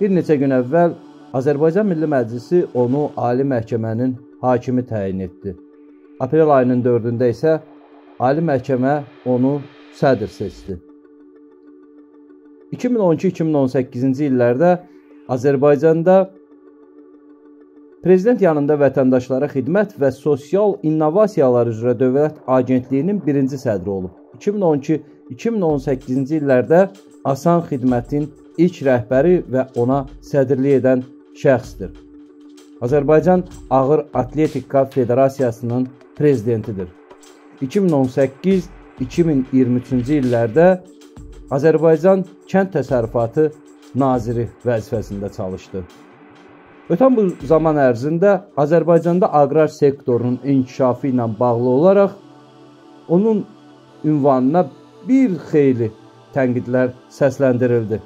Bir neçə gün əvvəl Azərbaycan Milli Məclisi onu Ali Məhkəmənin hakimi təyin etdi. Aprel ayının 4-də isə Ali Məhkəmə onu sədr seçdi. 2012-2018-ci illərdə Azərbaycanda Prezident yanında vətəndaşlara xidmət və sosial innovasiyalar üzrə Dövlət Agentliyinin birinci sədri olub. 2012-2018-ci illərdə Asan Xidmətin ilk rəhbəri və ona sədrlik edən şəxsdir. Azərbaycan Ağır Atletika Federasiyasının prezidentidir. 2018-2023-cü illərdə Azərbaycan Kənd Təsərrüfatı naziri vəzifəsində çalışdı. Ötən bu zaman ərzində Azərbaycanda aqrar sektorunun inkişafı ilə bağlı olaraq onun ünvanına bir xeyli tənqidlər səsləndirildi.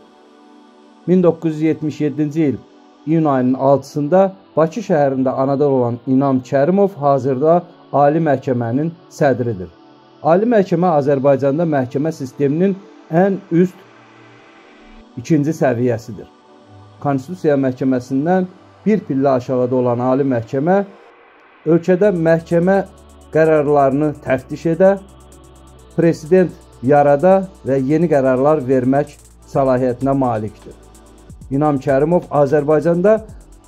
1977-ci il iyun ayının 6-sında Bakı şəhərində anadan olan İnam Kərimov hazırda Ali Məhkəmənin sədridir. Ali Məhkəmə Azərbaycanda məhkəmə sisteminin ən üst ikinci səviyyəsidir. Konstitusiya Məhkəməsindən bir pillə aşağıda olan Ali Məhkəmə ölkədə məhkəmə qərarlarını təftiş edə, prezident yarada və yeni qərarlar vermək səlahiyyətinə malikdir. İnam Kərimov Azərbaycanda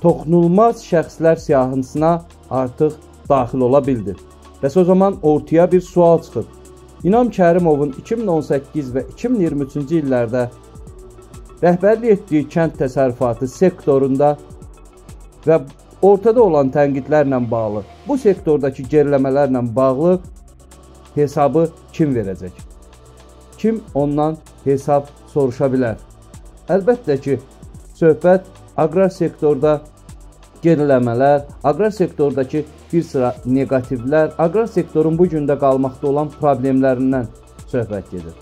toxunulmaz şəxslər siyahısına artıq daxil ola bildi. Bəs o zaman ortaya bir sual çıxır. İnam Kərimovun 2018 və 2023-cü illərdə rəhbərlik etdiyi kənd təsərrüfatı sektorunda və ortada olan tənqidlərlə bağlı, bu sektordakı geriləmələrlə bağlı hesabı kim verəcək? Kim ondan hesab soruşa bilər? Əlbəttə ki, söhbət aqrar sektorda geriləmələr, aqrar sektordakı bir sıra neqativlər, aqrar sektorun bu gündə qalmaqda olan problemlərindən söhbət gedir.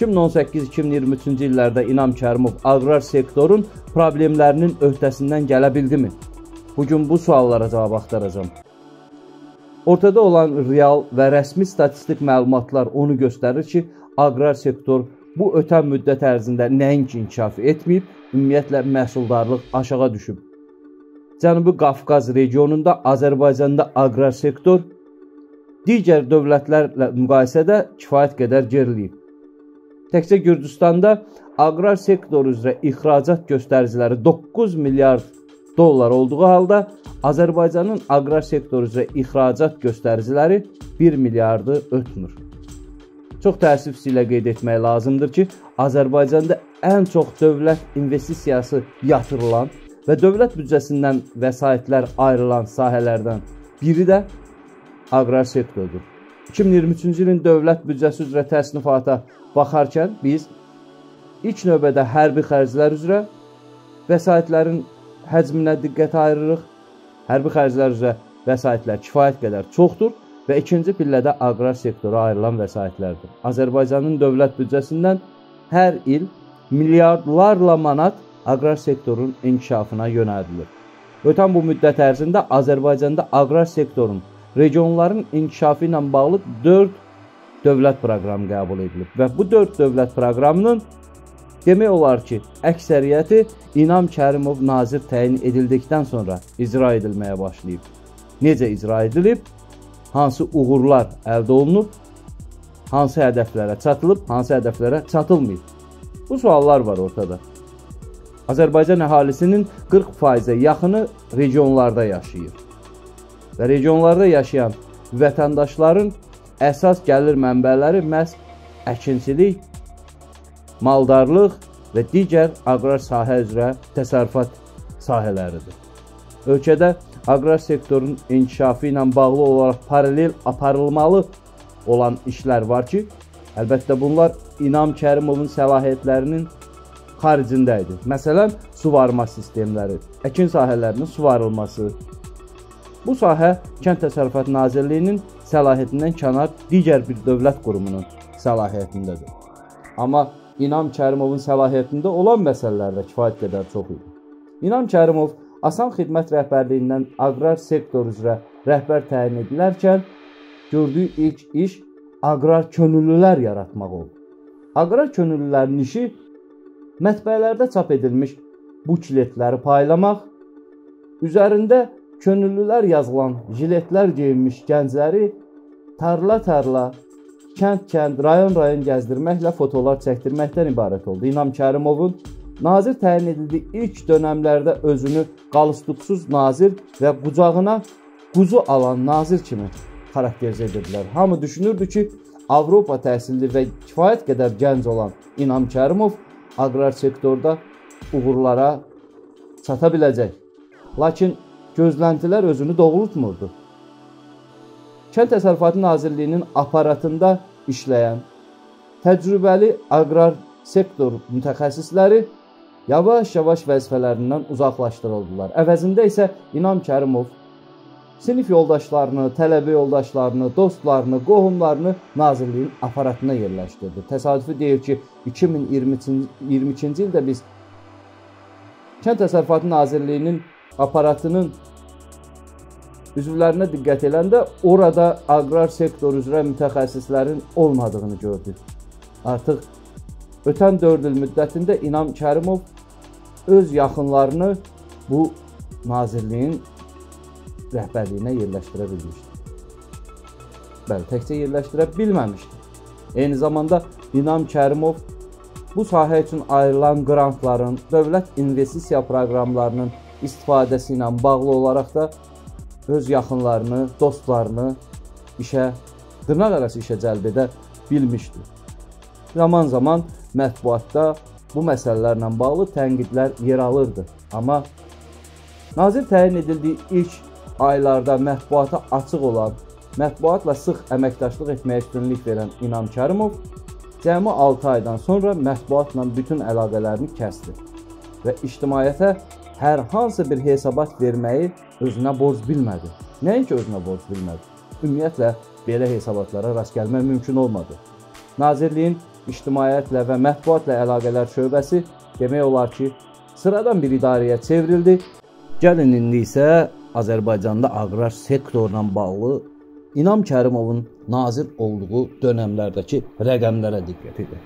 2018-2023-cü illərdə İnam Kərimov aqrar sektorun problemlərinin öhdəsindən gələ bildimi? Bu gün bu suallara cavab axtaracağam. Ortada olan real və rəsmi statistik məlumatlar onu göstərir ki, aqrar sektor bu ötən müddət ərzində nəinki inkişaf etməyib, ümumiyyətlə məhsuldarlıq aşağı düşüb. Cənubi Qafqaz regionunda Azərbaycanda aqrar sektor digər dövlətlərlə müqayisədə kifayət qədər geriləyib. Təkcə Gürcüstanda aqrar sektor üzrə ixracat göstəriciləri 9 milyard dollar olduğu halda Azərbaycanın aqrar sektoru üzrə ixracat göstəriciləri 1 milyardı ötmür. Çox təəssüflə qeyd etmək lazımdır ki, Azərbaycanda ən çox dövlət investisiyası yatırılan və dövlət büdcəsindən vəsaitlər ayrılan sahələrdən biri də aqrar sektordur. 2023-cü ilin dövlət büdcəsi üzrə təsnifata baxarkən biz ilk növbədə hərbi xərclər üzrə vəsaitlərin həcminə diqqət ayırırıq. Hərbi xərclər üzrə vəsaitlər kifayət qədər çoxdur və ikinci pillədə aqrar sektora ayrılan vəsaitlərdir. Azərbaycanın dövlət büdcəsindən hər il milyardlarla manat aqrar sektorun inkişafına yönəldilir. Ötən bu müddət ərzində Azərbaycanda aqrar sektorun regionların inkişafı ilə bağlı 4 dövlət proqramı qəbul edilib və bu 4 dövlət proqramının Demək olar ki, əksəriyyəti İnam Kərimov nazir təyin edildikdən sonra icra edilməyə başlayıb. Necə icra edilib? Hansı uğurlar əldə olunub? Hansı hədəflərə çatılıb, hansı hədəflərə çatılmayıb? Bu suallar var ortada. Azərbaycan əhalisinin 40%-ə yaxını regionlarda yaşayır. Və regionlarda yaşayan vətəndaşların əsas gəlir mənbələri məhz əkinçilik, maldarlıq və digər aqrar sahə üzrə təsərrüfat sahələridir. Ölkədə aqrar sektorun inkişafı ilə bağlı olaraq paralel aparılmalı olan işlər var ki, əlbəttə bunlar İnam Kərimovun səlahiyyətlərinin xaricində idi. Məsələn, suvarma sistemləri, əkin sahələrinin suvarılması. Bu sahə Kənd Təsərrüfatı Nazirliyinin səlahiyyətindən kənar digər bir dövlət qurumunun səlahiyyətindədir. Amma İnam Kərimovun səlahiyyətində olan məsələlər də kifayət qədər çox idi. İnam Kərimov Asan Xidmət rəhbərliyindən aqrar sektor üzrə rəhbər təyin edilərkən gördüyü ilk iş aqrar könüllülər yaratmaq oldu. Aqrar könüllülərin işi mətbəələrdə çap edilmiş bukletləri paylamaq, üzərində könüllülər yazılan jiletlər geyinmiş gəncləri tarla-tarla, kənd-kənd, rayon-rayon gəzdirməklə fotolar çəkdirməkdən ibarət oldu. İnam Kərimovun nazir təyin edildiyi ilk dövrlərdə özünü qalstuqsuz nazir və qucağına quzu alan nazir kimi xarakterizə edirdilər. Hamı düşünürdü ki, Avropa təhsilli və kifayət qədər gənc olan İnam Kərimov aqrar sektorda uğurlara çata biləcək. Lakin gözləntilər özünü doğrultmurdu. Kənd Təsərrüfatı Nazirliyinin aparatında işləyən təcrübəli aqrar sektor mütəxəssisləri yavaş-yavaş vəzifələrindən uzaqlaşdırıldılar. Əvəzində isə İnam Kərimov sinif yoldaşlarını, tələbə yoldaşlarını, dostlarını, qohumlarını nazirliyin aparatına yerləşdirdi. Təsadüfi deyil ki, 2022-ci ildə biz Kənd Təsərrüfatı Nazirliyinin aparatının üzvlərinə diqqət eləndə orada aqrar sektor üzrə mütəxəssislərin olmadığını gördük. Artıq ötən 4 il müddətində İnam Kərimov öz yaxınlarını bu nazirliyin rəhbərliyinə yerləşdirə bilmişdi. Bəli, təkcə yerləşdirə bilməmişdi. Eyni zamanda İnam Kərimov bu sahə üçün ayrılan qrantların, dövlət investisiya proqramlarının istifadəsi ilə bağlı olaraq da öz yaxınlarını, dostlarını işə, dırnaq arası işə cəlb edə bilmişdi. Zaman-zaman mətbuatda bu məsələlərlə bağlı tənqidlər yer alırdı. Amma nazir təyin edildiyi ilk aylarda mətbuata açıq olan, mətbuatla sıx əməkdaşlıq etməyə üstünlük verən İnam Kərimov cəmi 6 aydan sonra mətbuatla bütün əlaqələrini kəsdi və ictimaiyyətə hər hansı bir hesabat verməyi özünə borc bilmədi. Nəinki özünə borc bilmədi. Ümumiyyətlə belə hesabatlara rast gəlmək mümkün olmadı. Nazirliyin ictimaiyyətlə və mətbuatla əlaqələr şöbəsi demək olar ki, sıradan bir idarəyə çevrildi. Gəlin indi isə Azərbaycanda aqrar sektorla bağlı İnam Kərimovun nazir olduğu dövrlərdəki rəqəmlərə diqqət edək.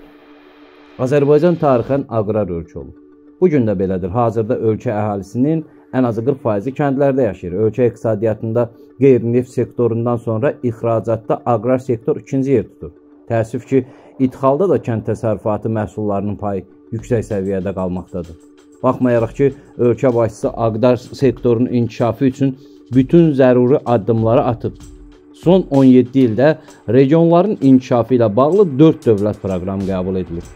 Azərbaycan tarixən aqrar ölkə olub. Bu gün də belədir. Hazırda ölkə əhalisinin ən azı 40%-i kəndlərdə yaşayır. Ölkə iqtisadiyyatında qeyri-neft sektorundan sonra ixracatda aqrar sektor ikinci yer tutur. Təəssüf ki, idxalda da kənd təsərrüfatı məhsullarının payı yüksək səviyyədə qalmaqdadır. Baxmayaraq ki, ölkə başçısı aqrar sektorunun inkişafı üçün bütün zəruri addımları atıb. Son 17 ildə regionların inkişafı ilə bağlı 4 dövlət proqramı qəbul edilib.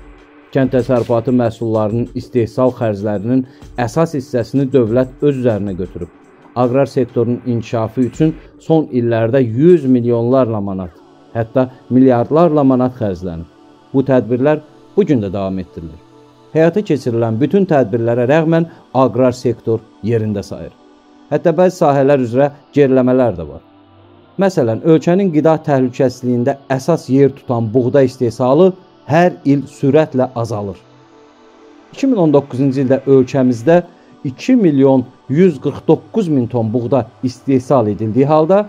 Kənd təsərrüfatı məhsullarının istehsal xərclərinin əsas hissəsini dövlət öz üzərinə götürüb. Aqrar sektorunun inkişafı üçün son illərdə 100 milyonlarla manat, hətta milyardlarla manat xərclənib. Bu tədbirlər bu gün də davam etdirilir. Həyata keçirilən bütün tədbirlərə rəğmən aqrar sektor yerində sayır. Hətta bəzi sahələr üzrə geriləmələr də var. Məsələn, ölkənin qida təhlükəsizliyində əsas yer tutan buğda istehsalı hər il sürətlə azalır. 2019-cu ildə ölkəmizdə 2 milyon 149 min ton buğda istehsal edildiyi halda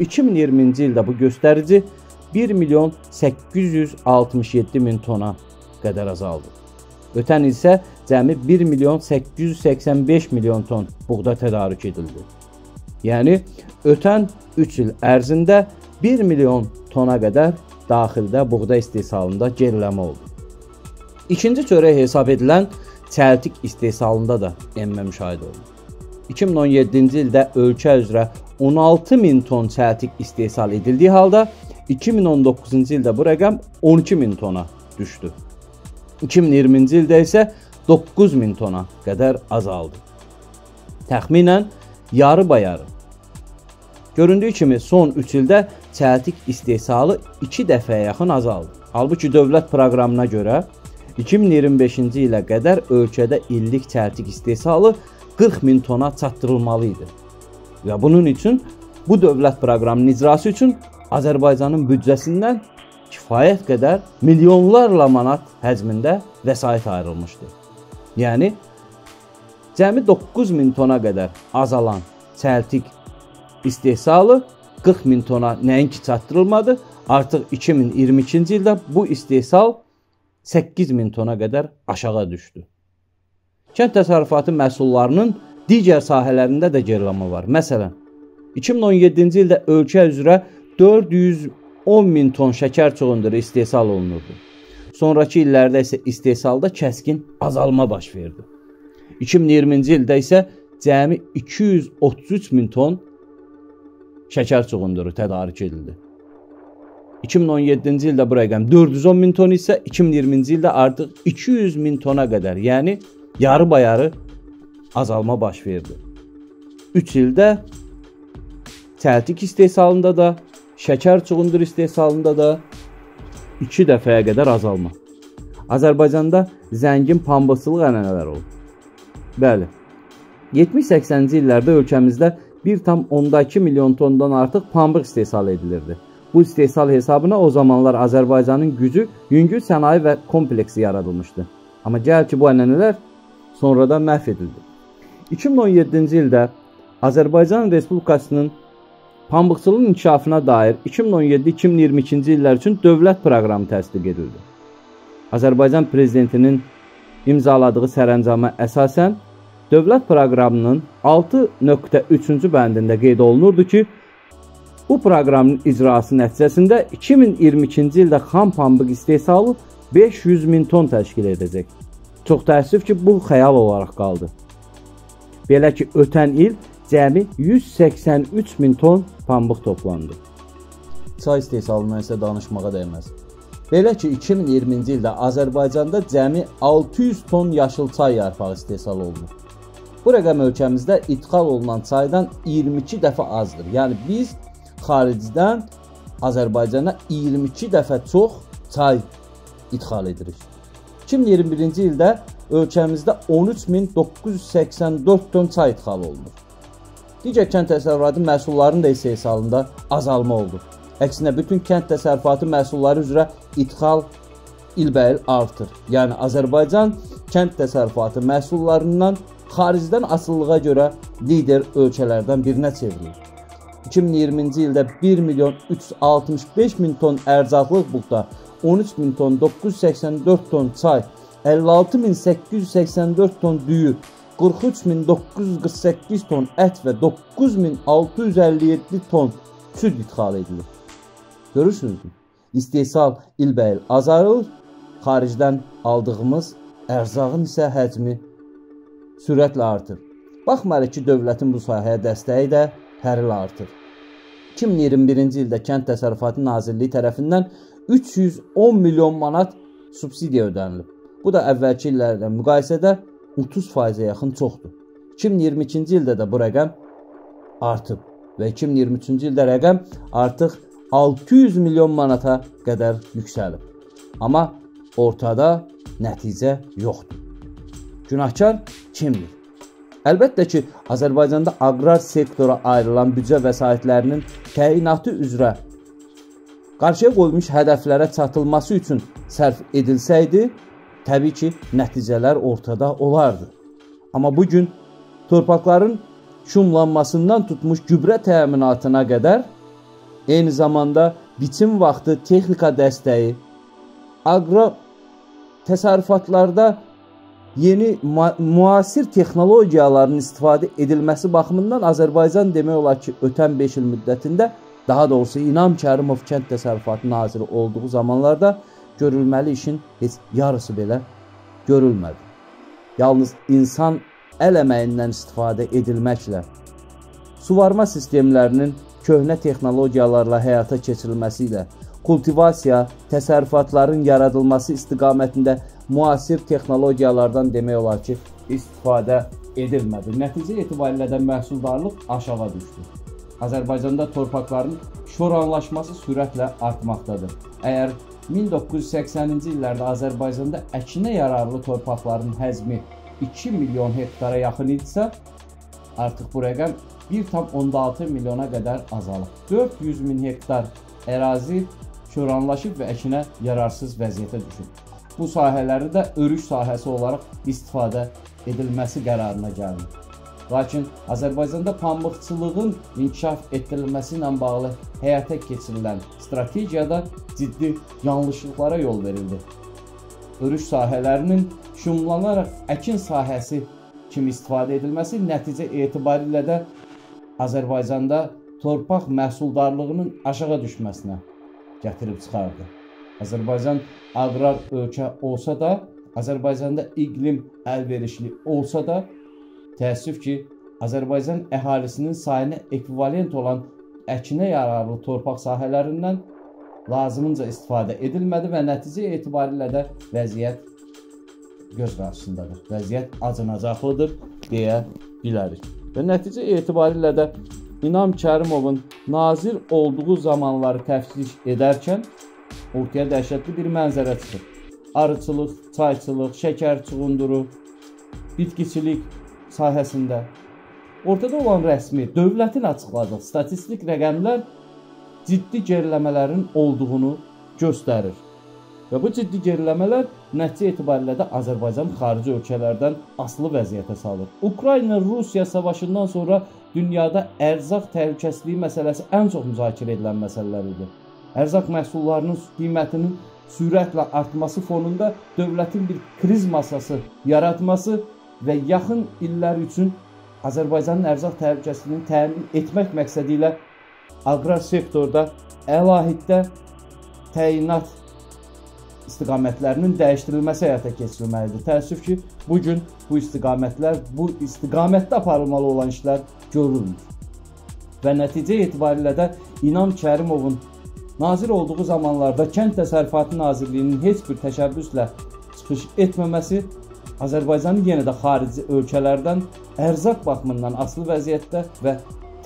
2020-ci ildə bu göstərici 1 milyon 867 min tona qədər azaldı. Ötən il isə cəmi 1 milyon 885 milyon ton buğda tədarük edildi. Yəni ötən 3 il ərzində 1 milyon tona qədər daxildə buğda istehsalında geriləmə oldu. İkinci çörək hesab edilən çəltik istehsalında da enmə müşahidə olundu. 2017-ci ildə ölkə üzrə 16 min ton çəltik istehsal edildiyi halda 2019-cu ildə bu rəqəm 12 min tona düşdü. 2020-ci ildə isə 9 min tona qədər azaldı. Təxminən yarı-bayarı. Göründüyü kimi son 3 ildə çəltik istehsalı 2 dəfəyə yaxın azaldı. Halbuki dövlət proqramına görə 2025-ci ilə qədər ölkədə illik çəltik istehsalı 40 min tona çatdırılmalı idi. Və bunun üçün bu dövlət proqramının icrası üçün Azərbaycanın büdcəsindən kifayət qədər milyonlarla manat həcmində vəsait ayrılmışdı. Yəni cəmi 9 min tona qədər azalan çəltik istehsalı 40 min tona nəinki çatdırılmadı, artıq 2022-ci ildə bu istehsal 8 min tona qədər aşağı düşdü. Kənd təsərrüfatı məhsullarının digər sahələrində də geriləmə var. Məsələn, 2017-ci ildə ölkə üzrə 410 min ton şəkər çuğunduru istehsal olunurdu. Sonrakı illərdə isə istehsalda kəskin azalma baş verdi. 2020-ci ildə isə cəmi 233 min ton şəkər çuğunduru tədarik edildi. 2017-ci ildə bu rəqəm 410 min ton isə 2020-ci ildə artıq 200 min tona qədər, yəni yarı-bayarı azalma baş verdi. 3 ildə çəltik istehsalında da, şəkər çuğundur istehsalında da 2 dəfəyə qədər azalma. Azərbaycanda zəngin pambıqçılıq ənənələri olub. Bəli. 70-80-ci illərdə ölkəmizdə 1,2 milyon tondan artıq pambıq istehsal edilirdi. Bu istehsal hesabına o zamanlar Azərbaycanın gücü yüngül sənaye və kompleksi yaradılmışdı. Amma gəl ki, bu ənənələr sonradan məhv edildi. 2017-ci ildə Azərbaycan Respublikasının pambıqçılığın inkişafına dair 2017-2022-ci illər üçün dövlət proqramı təsdiq edildi. Azərbaycan prezidentinin imzaladığı sərəncama əsasən dövlət proqramının 6.3-cü bəndində qeyd olunurdu ki, bu proqramın icrası nəticəsində 2022-ci ildə xam pambıq istehsalı 500 min ton təşkil edəcək. Çox təəssüf ki, bu xəyal olaraq qaldı. Belə ki, ötən il cəmi 183 min ton pambıq toplandı. Çay istehsalından isə danışmağa dəyməz. Belə ki, 2020-ci ildə Azərbaycanda cəmi 600 ton yaşıl çay yarpağı istehsal olunur. Bu rəqəm ölkəmizdə idxal olunan çaydan 22 dəfə azdır. Yəni biz xaricdən Azərbaycana 22 dəfə çox çay idxal edirik. 2021-ci ildə ölkəmizdə 13984 ton çay idxal olunur. Digər kənd təsərrüfatı məhsullarının da istehsalında azalma oldu. Əksinə bütün kənd təsərrüfatı məhsulları üzrə idxal ilbəil artır. Yəni Azərbaycan kənd təsərrüfatı məhsullarından xaricdən asılılığa görə lider ölkələrdən birinə çevrilir. 2020-ci ildə 1 milyon 365 min ton ərzaqlıq buğda, 13 min ton 984 ton çay, 56 min 884 ton düyü, 43 min 948 ton ət və 9 min 657 ton süd ixal edilir. Görürsünüzmü? İstehsal ilbəil azalır, xaricdən aldığımız ərzağın isə həcmi sürətlə artır. Baxmayaraq ki, dövlətin bu sahəyə dəstəyi də hər il artır. 2021-ci ildə Kənd Təsərrüfatı Nazirliyi tərəfindən 310 milyon manat subsidiya ödənilib. Bu da əvvəlki illərlə müqayisədə 30%-ə yaxın çoxdur. 2022-ci ildə də bu rəqəm artıb və 2023-cü ildə rəqəm artıq 600 milyon manata qədər yüksəlib. Amma ortada nəticə yoxdur. Günahkar kimdir? Əlbəttə ki, Azərbaycanda aqrar sektora ayrılan büdcə vəsaitlərinin təyinatı üzrə qarşıya qoyulmuş hədəflərə çatılması üçün sərf edilsəydi, təbii ki, nəticələr ortada olardı. Amma bu gün torpaqların şumlanmasından tutmuş gübrə təminatına qədər eyni zamanda biçim vaxtı texnika dəstəyi, aqro təsərrüfatlarda yeni müasir texnologiyaların istifadə edilməsi baxımından Azərbaycan demək olar ki, ötən 5 il müddətində, daha doğrusu İnam Kərimov Kənd Təsərrüfatı naziri olduğu zamanlarda görülməli işin heç yarısı belə görülmədi. Yalnız insan əl əməyindən istifadə edilməklə suvarma sistemlərinin köhnə texnologiyalarla həyata keçirilməsi ilə kultivasiya, təsərrüfatların yaradılması istiqamətində müasir texnologiyalardan demək olar ki, istifadə edilmədi. Nəticə etibarilə də məhsuldarlıq aşağı düşdü. Azərbaycanda torpaqların şoranlaşması sürətlə artmaqdadır. Əgər 1980-ci illərdə Azərbaycanda əkinə yararlı torpaqların həcmi 2 milyon hektara yaxın idisə, artıq bu rəqəm 1,6 milyona qədər azalıb. 400 min hektar ərazi şoranlaşıb və əkinə yararsız vəziyyətə düşüb bu sahələri də örüş sahəsi olaraq istifadə edilməsi qərarına gəlinib. Lakin Azərbaycanda pambıqçılığın inkişaf etdirilməsi ilə bağlı həyata keçirilən strategiyada ciddi yanlışlıqlara yol verildi. örüş sahələrinin şumlanaraq əkin sahəsi kimi istifadə edilməsi nəticə etibarilə də Azərbaycanda torpaq məhsuldarlığının aşağı düşməsinə gətirib çıxardı. Azərbaycan aqrar ölkə olsa da, Azərbaycanda iqlim əlverişli olsa da, təəssüf ki, Azərbaycan əhalisinin sayına ekvivalent olan əkinə yararlı torpaq sahələrindən lazımınca istifadə edilmədi və nəticə etibarilə də vəziyyət göz qarşısındadır. Vəziyyət acınacaqlıdır deyə bilərik. Və nəticə etibarilə də İnam Kərimovun nazir olduğu zamanları təftiş edərkən ortaya dəhşətli bir mənzərə çıxır. Arıçılıq, çayçılıq, şəkər çuğunduru, bitkiçilik sahəsində ortada olan rəsmi dövlətin açıqladığı statistik rəqəmlər ciddi geriləmələrin olduğunu göstərir. Və bu ciddi geriləmələr nəticə etibarilə də Azərbaycan xarici ölkələrdən asılı vəziyyətə salır. Ukrayna-Rusiya savaşından sonra dünyada ərzaq təhlükəsizliyi məsələsi ən çox müzakirə edilən məsələlər idi. Ərzaq məhsullarının qiymətinin sürətlə artması fonunda dövlətin bir kriz masası yaratması və yaxın illər üçün Azərbaycanın ərzaq təhlükəsizliyini təmin etmək məqsədi ilə aqrar sektorda əlahiddə təyinat istiqamətlərinin dəyişdirilməsi həyata keçirilməlidir. Təəssüf ki, bu gün bu istiqamətlər, bu istiqamətdə aparılmalı olan işlər görülmür. Və nəticə etibarilə də İnam Kərimovun nazir olduğu zamanlarda Kənd Təsərrüfatı Nazirliyinin heç bir təşəbbüslə çıxış etməməsi Azərbaycanı yenə də xarici ölkələrdən ərzaq baxımından asılı vəziyyətdə və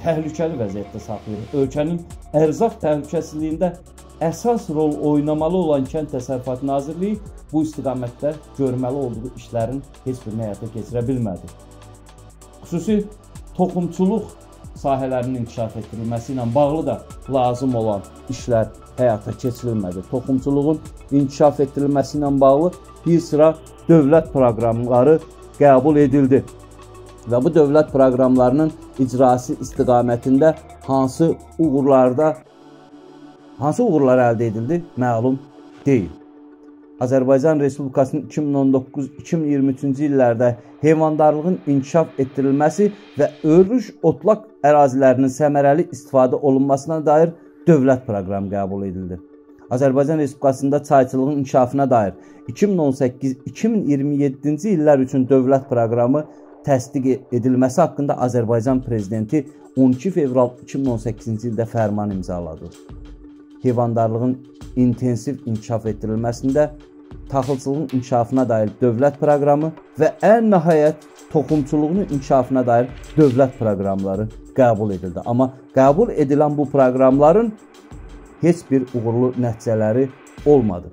təhlükəli vəziyyətdə saxlayır. Ölkənin ərzaq təhlükəsizliyində əsas rol oynamalı olan Kənd Təsərrüfatı Nazirliyi bu istiqamətdə görməli olduğu işlərin heç birini həyata keçirə bilmədi. Xüsusi toxumçuluq sahələrinin inkişaf etdirilməsi ilə bağlı da lazım olan işlər həyata keçirilmədi. Toxumçuluğun inkişaf etdirilməsi ilə bağlı bir sıra dövlət proqramları qəbul edildi və bu dövlət proqramlarının icrası istiqamətində hansı uğurlarda hansı uğurlar əldə edildi, məlum deyil. Azərbaycan Respublikasının 2019-2023-cü illərdə heyvandarlığın inkişaf etdirilməsi və örüş otlaq ərazilərinin səmərəli istifadə olunmasına dair dövlət proqramı qəbul edildi. Azərbaycan Respublikasında çayçılığın inkişafına dair 2018-2027-ci illər üçün dövlət proqramı təsdiq edilməsi haqqında Azərbaycan prezidenti 12 fevral 2018-ci ildə fərman imzaladı. Heyvandarlığın intensiv inkişaf etdirilməsində taxılçılığın inkişafına dair dövlət proqramı və ən nəhayət toxumçuluğun inkişafına dair dövlət proqramları qəbul edildi. Amma qəbul edilən bu proqramların heç bir uğurlu nəticələri olmadı.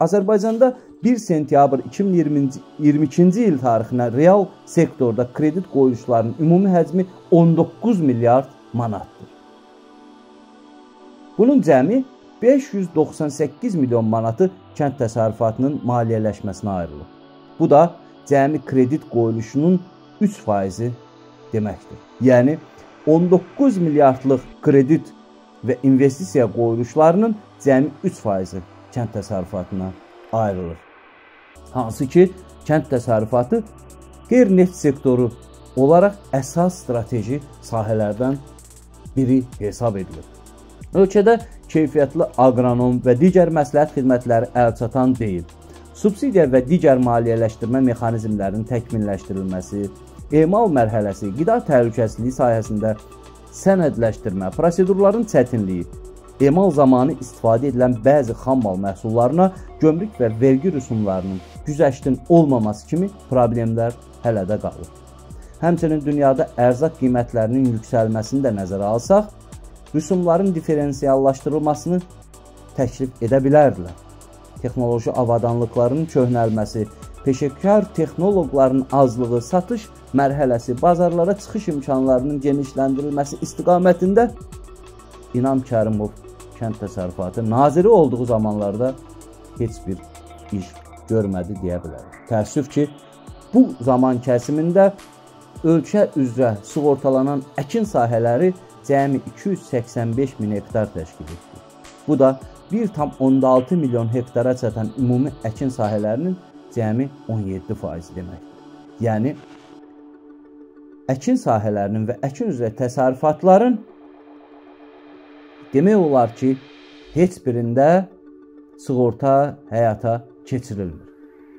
Azərbaycanda 1 sentyabr 2022-ci il tarixinə real sektorda kredit qoyuluşlarının ümumi həcmi 19 milyard manatdır. Bunun cəmi 598 milyon manatı kənd təsərrüfatının maliyyələşməsinə ayrılıb. Bu da cəmi kredit qoyuluşunun 3%-i deməkdir. Yəni 19 milyardlıq kredit və investisiya qoyuluşlarının cəmi 3%-i kənd təsərrüfatına ayrılır. Hansı ki, kənd təsərrüfatı qeyri-neft sektoru olaraq əsas strateji sahələrdən biri hesab edilir. Ölkədə keyfiyyətli aqronom və digər məsləhət xidmətləri əlçatan deyil. Subsidiya və digər maliyyələşdirmə mexanizmlərinin təkmilləşdirilməsi, emal mərhələsi, qida təhlükəsizliyi sahəsində sənədləşdirmə, prosedurların çətinliyi, emal zamanı istifadə edilən bəzi xammal məhsullarına gömrük və vergi rüsumlarının güzəştin olmaması kimi problemlər hələ də qalır. Həmçinin dünyada ərzaq qiymətlərinin yüksəlməsini də nəzərə alsaq, rüsumların diferensiallaşdırılmasını təklif edə bilərdilər. Texnoloji avadanlıqların köhnəlməsi, peşəkar texnoloqların azlığı, satış mərhələsi, bazarlara çıxış imkanlarının genişləndirilməsi istiqamətində İnam Kərimov kənd təsərrüfatı naziri olduğu zamanlarda heç bir iş görmədi deyə bilərik. Təəssüf ki, bu zaman kəsimində ölkə üzrə sığortalanan əkin sahələri cəmi 285 min hektar təşkil etdi. Bu da 1,6 milyon hektara çatan ümumi əkin sahələrinin cəmi 17% deməkdir. Yəni əkin sahələrinin və əkin üzrə təsərrüfatların demək olar ki, heç birində sığorta həyata keçirilmir.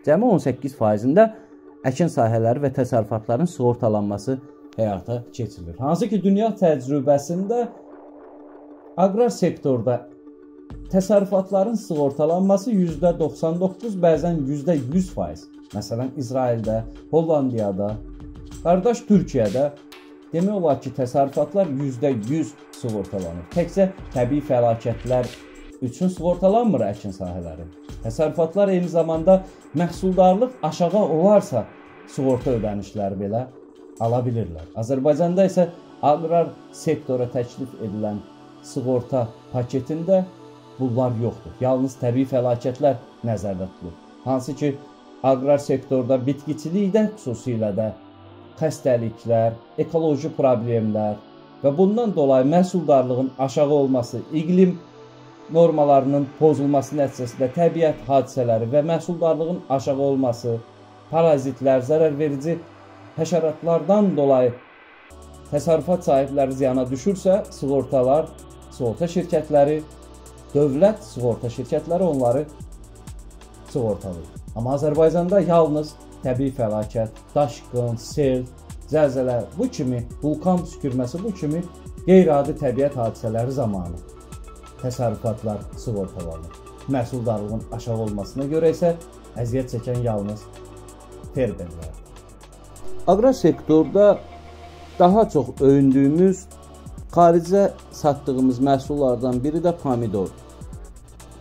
Cəmi 18%-də əkin sahələri və təsərrüfatların sığortalanması həyata keçirilir. Hansı ki, dünya təcrübəsində aqrar sektorda təsərrüfatların sığortalanması %99, bəzən %100%. Məsələn, İsraildə, Hollandiyada, Qardaş Türkiyədə demək olar ki, təsərrüfatlar %100 sığortalanır. Təkcə təbii fəlakətlər üçün sığortalanmır əkin sahələri. Təsərrüfatlar eyni zamanda məhsuldarlıq aşağı olarsa sığorta ödənişləri belə ala bilirlər. Azərbaycanda isə aqrar sektora təklif edilən sığorta paketində bunlar yoxdur. Yalnız təbii fəlakətlər nəzərdə tutulur. Hansı ki, aqrar sektorda bitkiçilikdən xüsusilə də xəstəliklər, ekoloji problemlər və bundan dolayı məhsuldarlığın aşağı olması, iqlim normalarının pozulması nəticəsində təbiət hadisələri və məhsuldarlığın aşağı olması, parazitlər, zərərverici həşəratlardan dolayı təsərrüfat sahibləri ziyana düşürsə, sığortalar, sığorta şirkətləri, dövlət sığorta şirkətləri onları sığortalayır. Amma Azərbaycanda yalnız təbii fəlakət, daşqın, sel, zəlzələ, bu kimi vulkan püskürməsi, bu kimi qeyri-adi təbiət hadisələri zamanı təsərrüfatlar sığortalanır. Məhsuldarlığın aşağı olmasına görə isə əziyyət çəkən yalnız fermerlər. Aqrar sektorda daha çox öyündüyümüz xaricə satdığımız məhsullardan biri də pomidor.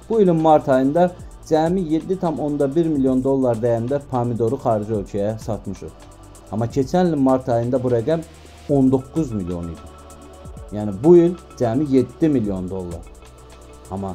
Bu ilin mart ayında cəmi 7,1 milyon dollar dəyərində pomidoru xarici ölkəyə satmışıq. Amma keçən ilin mart ayında bu rəqəm 19 milyon idi. Yəni bu il cəmi 7 milyon dollar. Amma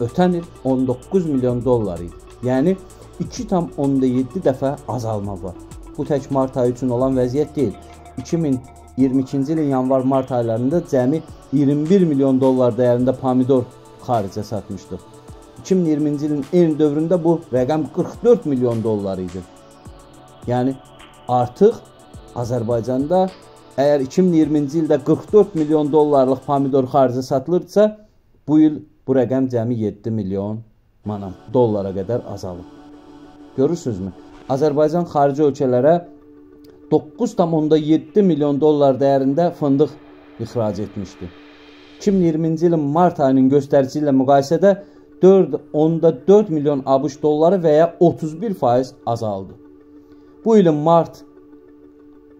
ötən il 19 milyon dollar idi. Yəni 2,7 dəfə azalma var. Bu tək mart ayı üçün olan vəziyyət deyil. 2022-ci ilin yanvar-mart aylarında cəmi 21 milyon dollar dəyərində pomidor xaricə satmışdıq. 2020-ci ilin eyni dövründə bu rəqəm 44 milyon dollar idi. Yəni artıq Azərbaycanda əgər 2020-ci ildə 44 milyon dollarlıq pomidor xarici satılırdısa, bu il bu rəqəm cəmi 7 milyon manat dollara qədər azalıb. Görürsünüzmü? Azərbaycan xarici ölkələrə 9,7 milyon dollar dəyərində fındıq ixrac etmişdi. 2020-ci ilin mart ayının göstəricisi ilə müqayisədə 4.4 milyon ABŞ dolları və ya 31% azaldı. Bu ilin mart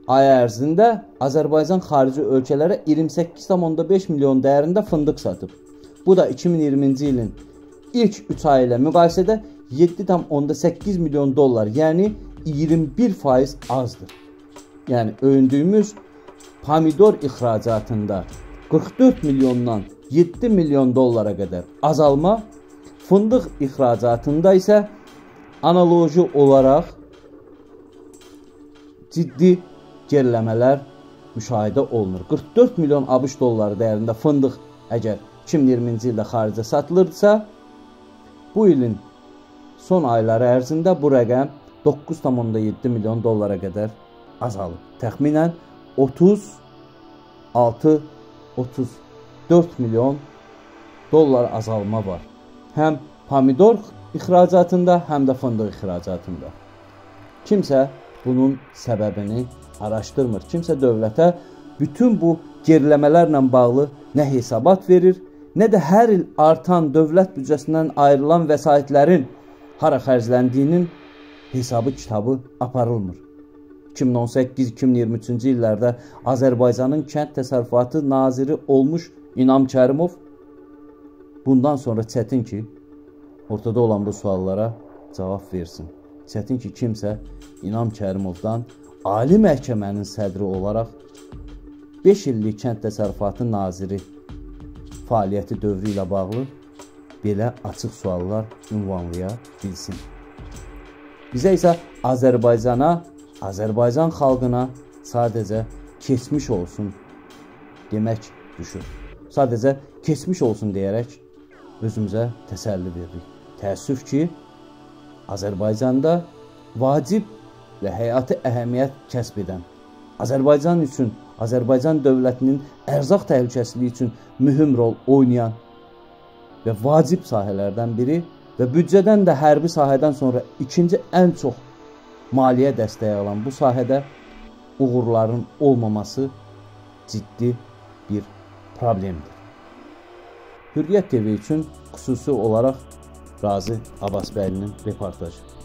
ayı ərzində Azərbaycan xarici ölkələrə 28.5 milyon dəyərində fındıq satıb. Bu da 2020-ci ilin ilk 3 ayı ilə müqayisədə 7.8 milyon dollar, yəni 21% azdır. Yəni öyündüyümüz pomidor ixracatında 44 milyondan 7 milyon dollara qədər azalma Fındıq ixracatında isə analoji olaraq ciddi geriləmələr müşahidə olunur. 44 milyon ABŞ dolları dəyərində fındıq əgər 2020-ci ildə xaricə satılırdısa, bu ilin son ayları ərzində bu rəqəm 9,7 milyon dollara qədər azalıb. Təxminən 36 34 milyon dollar azalma var həm pomidor ixracatında, həm də fındıq ixracatında. Kimsə bunun səbəbini araşdırmır. Kimsə dövlətə bütün bu geriləmələrlə bağlı nə hesabat verir, nə də hər il artan dövlət büdcəsindən ayrılan vəsaitlərin hara xərcləndiyinin hesabı kitabı aparılmır. 2018-2023-cü illərdə Azərbaycanın kənd təsərrüfatı naziri olmuş İnam Kərimov Bundan sonra çətin ki, ortada olan bu suallara cavab versin. Çətin ki, kimsə İnam Kərimovdan Ali Məhkəmənin sədri olaraq 5 illik kənd təsərrüfatı naziri fəaliyyəti dövrü ilə bağlı belə açıq suallar ünvanlaya bilsin. Bizə isə Azərbaycana, Azərbaycan xalqına sadəcə keçmiş olsun demək düşür. Sadəcə keçmiş olsun deyərək özümüzə təsəlli veririk. Təəssüf ki, Azərbaycanda vacib və həyati əhəmiyyət kəsb edən, Azərbaycan üçün, Azərbaycan dövlətinin ərzaq təhlükəsizliyi üçün mühüm rol oynayan və vacib sahələrdən biri və büdcədən də hərbi sahədən sonra ikinci ən çox maliyyə dəstəyi alan bu sahədə uğurların olmaması ciddi bir problemdir. Hürriyyət TV üçün xüsusi olaraq Razi Abbasbəylinin reportajı.